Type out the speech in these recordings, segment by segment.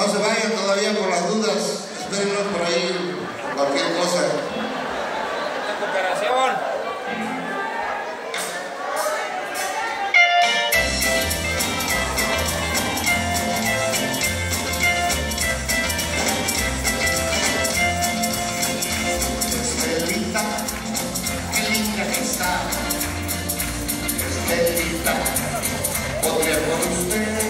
No se vayan todavía por las dudas. Espérennos por ahí cualquier cosa. La cooperación. Estelita, podría con usted.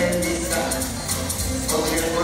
when it's done.